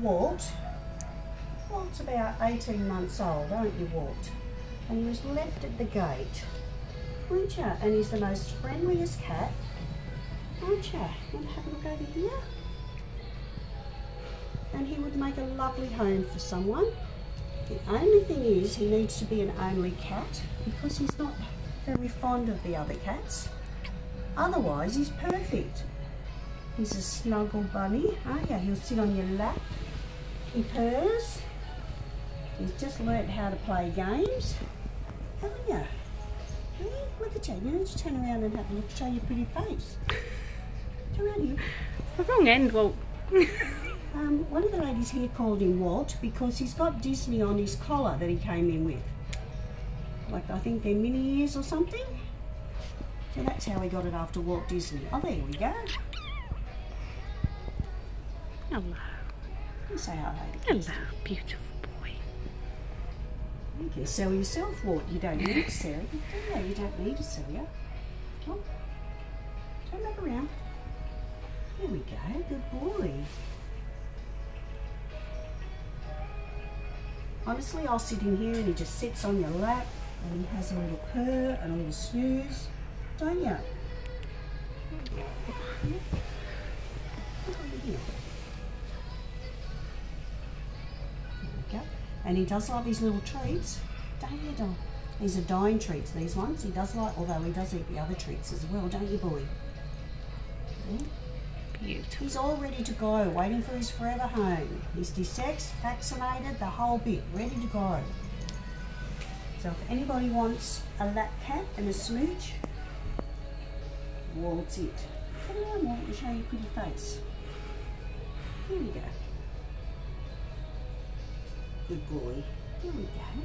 Walt. Walt's about 18 months old, aren't you, Walt? And he was left at the gate, aren't you? And he's the most friendliest cat, aren't you? Want to have a look over here? And he would make a lovely home for someone. The only thing is he needs to be an only cat because he's not very fond of the other cats. Otherwise, he's perfect. He's a snuggle bunny. Oh yeah, he'll sit on your lap. Purrs. He's just learnt how to play games. Haven't you? Hey, look at you. You need to turn around and have a look, show your pretty face. Come around here. It's the wrong end, Walt. Um, one of the ladies here called him Walt because he's got Disney on his collar that he came in with. Like, I think they're mini ears or something. So that's how he got it after Walt Disney. Oh, there we go. Hello. You say hello Hello, beautiful boy. You can sell yourself, Walt. You don't need to sell. Yeah, you don't need to sell you. Oh, turn back around. There we go. Good boy. Honestly, I'll sit in here and he just sits on your lap and he has a little purr and a little snooze. Don't you? Look And he does love his little treats. Don't you, Dom? These are dying treats, these ones. He does like, although he does eat the other treats as well, don't you, boy? Beautiful. He's all ready to go, waiting for his forever home. He's desexed, vaccinated, the whole bit, ready to go. So if anybody wants a lap cat and a smooch, Walt's it. Come on, Walt, and show you pretty face. Here we go. Good boy. Here we go.